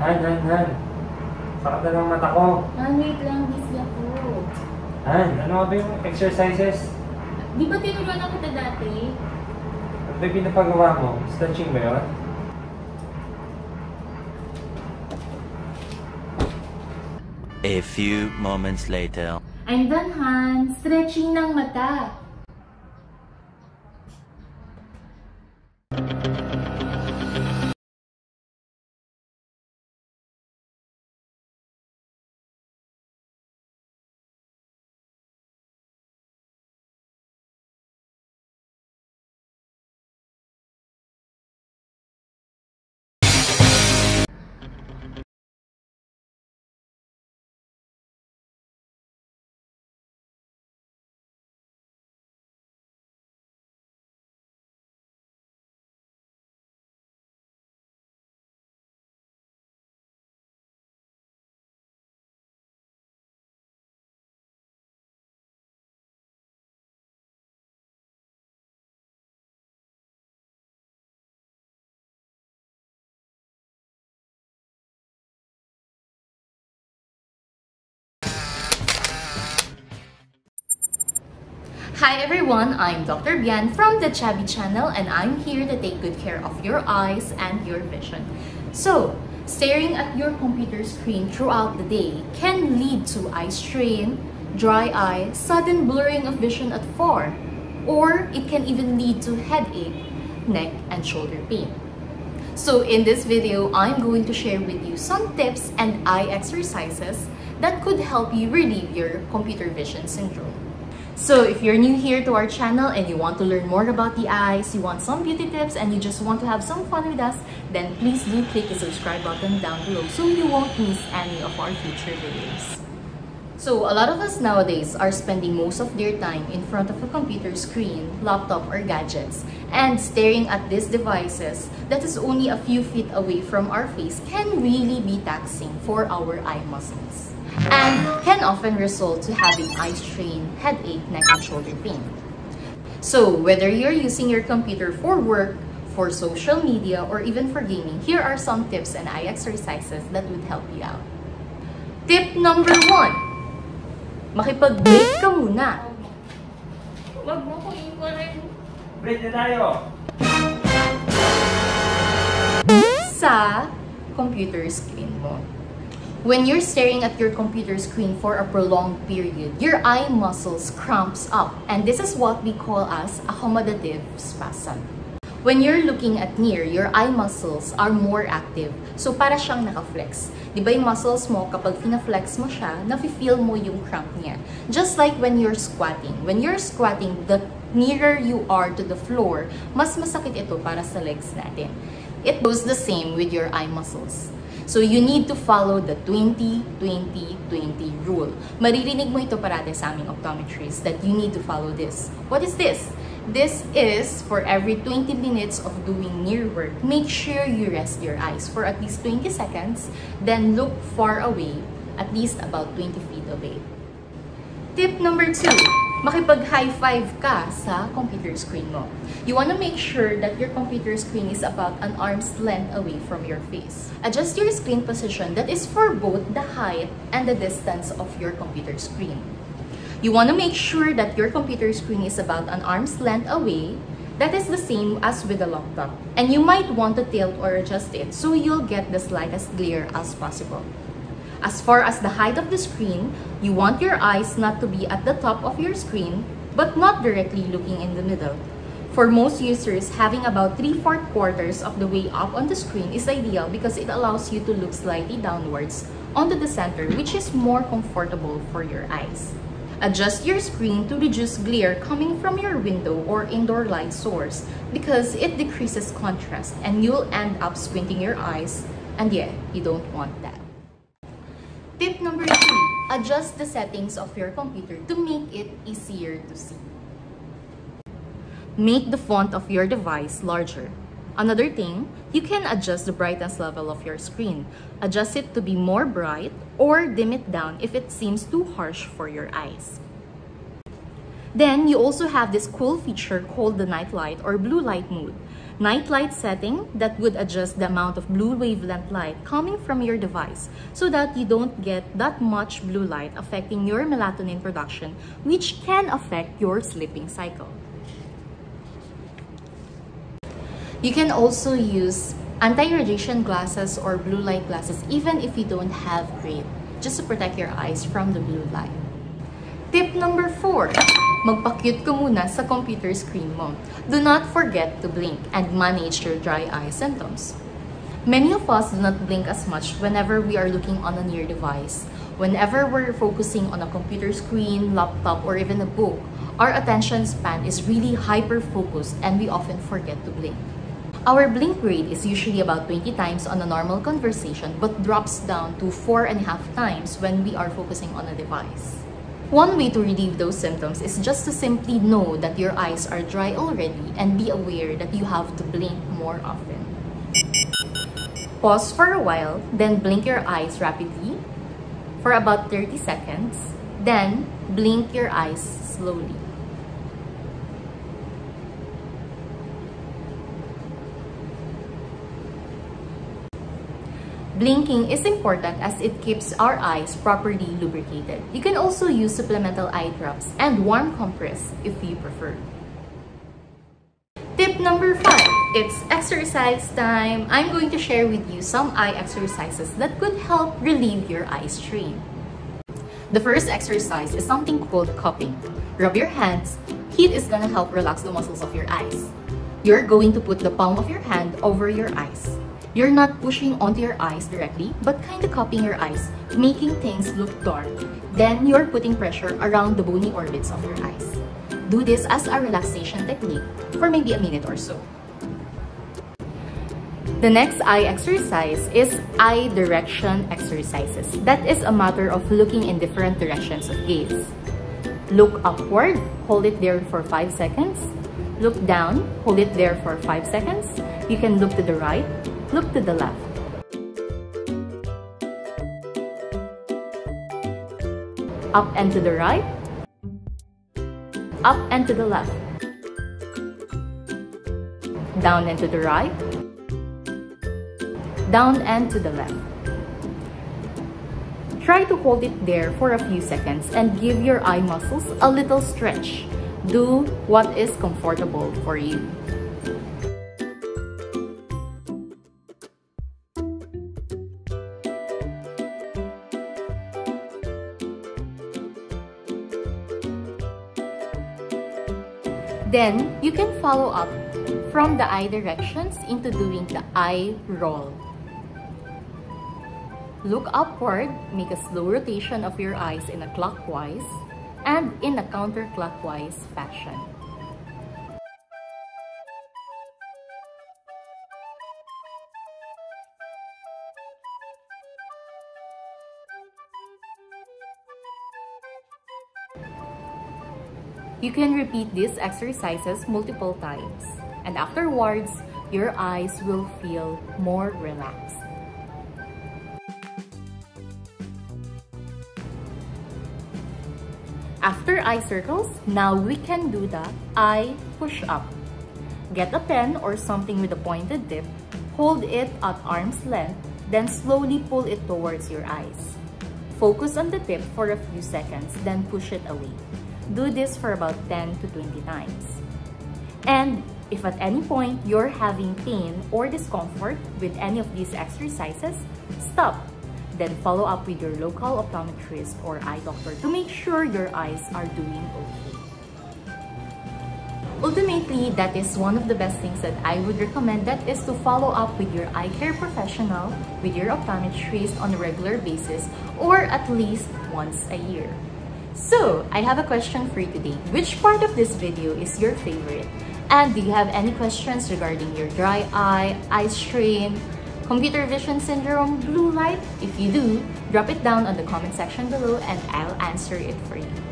Han, Han, Han. Sakit na ng mata ko. Ah, wait lang, busy ako. Han, ano ba yung exercises? Di ba tinuruan ako kita dati? Ano ba yung pinapagawa mo? Stretching ba yun? A few moments later. I'm done, Han. Stretching ng mata. Hi everyone, I'm Dr. Biane from the Chabi channel and I'm here to take good care of your eyes and your vision. So, staring at your computer screen throughout the day can lead to eye strain, dry eye, sudden blurring of vision at far, or it can even lead to headache, neck, and shoulder pain. So in this video, I'm going to share with you some tips and eye exercises that could help you relieve your computer vision syndrome. So if you're new here to our channel and you want to learn more about the eyes, you want some beauty tips, and you just want to have some fun with us, then please do click the subscribe button down below so you won't miss any of our future videos. So a lot of us nowadays are spending most of their time in front of a computer screen, laptop, or gadgets, and staring at these devices that is only a few feet away from our face can really be taxing for our eye muscles and can often result to having eye strain, headache, neck, and shoulder pain. So whether you're using your computer for work, for social media, or even for gaming, here are some tips and eye exercises that would help you out. Tip number one, makipag-break ka muna. Wag mo ko iwanan. Break na tayo! sa computer screen mo. When you're staring at your computer screen for a prolonged period, your eye muscles cramps up and this is what we call as accommodative spasm. When you're looking at near, your eye muscles are more active. So para siyang naka-flex. Di ba yung muscles mo, kapag fina-flex mo siya, nafe-feel mo yung cramp niya. Just like when you're squatting. When you're squatting, the nearer you are to the floor, mas masakit ito para sa legs natin. It goes the same with your eye muscles. So you need to follow the 20-20-20 rule. Maririnig mo ito parate sa aming optometrist that you need to follow this. What is this? This is for every 20 minutes of doing near work, make sure you rest your eyes for at least 20 seconds, then look far away, at least about 20 feet away. Tip number two, makipag-high five ka sa computer screen mo. You want to make sure that your computer screen is about an arm's length away from your face. Adjust your screen position that is for both the height and the distance of your computer screen. You want to make sure that your computer screen is about an arm's length away. That is the same as with the laptop. And you might want to tilt or adjust it so you'll get the slightest glare as possible. As far as the height of the screen, you want your eyes not to be at the top of your screen, but not directly looking in the middle. For most users, having about 3 4 quarters of the way up on the screen is ideal because it allows you to look slightly downwards onto the center, which is more comfortable for your eyes. Adjust your screen to reduce glare coming from your window or indoor light source because it decreases contrast and you'll end up squinting your eyes and yeah, you don't want that. Tip number three, adjust the settings of your computer to make it easier to see. Make the font of your device larger. Another thing, you can adjust the brightness level of your screen. Adjust it to be more bright or dim it down if it seems too harsh for your eyes. Then, you also have this cool feature called the night light or blue light mode. Night light setting that would adjust the amount of blue wavelength light coming from your device so that you don't get that much blue light affecting your melatonin production which can affect your sleeping cycle. You can also use anti-radiation glasses or blue light glasses even if you don't have gray just to protect your eyes from the blue light. Tip number 4. Magpa-cute ka muna sa computer screen mo. Do not forget to blink and manage your dry eye symptoms. Many of us do not blink as much whenever we are looking on a near device. Whenever we're focusing on a computer screen, laptop, or even a book, our attention span is really hyper-focused and we often forget to blink. Our blink rate is usually about 20 times on a normal conversation but drops down to 4.5 times when we are focusing on a device. One way to relieve those symptoms is just to simply know that your eyes are dry already and be aware that you have to blink more often. Pause for a while, then blink your eyes rapidly for about 30 seconds, then blink your eyes slowly. Blinking is important as it keeps our eyes properly lubricated. You can also use supplemental eye drops and warm compress if you prefer. Tip number 5. It's exercise time. I'm going to share with you some eye exercises that could help relieve your eye strain. The first exercise is something called cupping. Rub your hands. Heat is gonna help relax the muscles of your eyes. You're going to put the palm of your hand over your eyes. You're not pushing onto your eyes directly, but kind of cupping your eyes, making things look dark. Then you're putting pressure around the bony orbits of your eyes. Do this as a relaxation technique for maybe a minute or so. The next eye exercise is eye direction exercises. That is a matter of looking in different directions of gaze. Look upward, hold it there for 5 seconds. Look down, hold it there for 5 seconds. You can look to the right, look to the left. Up and to the right. Up and to the left. Down and to the right. Down and to the left. Try to hold it there for a few seconds and give your eye muscles a little stretch. Do what is comfortable for you. Then, you can follow up from the eye directions into doing the eye roll. Look upward, make a slow rotation of your eyes in a clockwise and in a counterclockwise fashion. You can repeat these exercises multiple times and afterwards, your eyes will feel more relaxed. After eye circles, now we can do the eye push-up. Get a pen or something with a pointed tip, hold it at arm's length, then slowly pull it towards your eyes. Focus on the tip for a few seconds, then push it away. Do this for about 10 to 20 times. And if at any point you're having pain or discomfort with any of these exercises, stop then follow up with your local optometrist or eye doctor to make sure your eyes are doing okay. Ultimately, that is one of the best things that I would recommend that is to follow up with your eye care professional, with your optometrist on a regular basis, or at least once a year. So, I have a question for you today. Which part of this video is your favorite? And do you have any questions regarding your dry eye, eye strain, computer vision syndrome, blue light? If you do, drop it down on the comment section below and I'll answer it for you.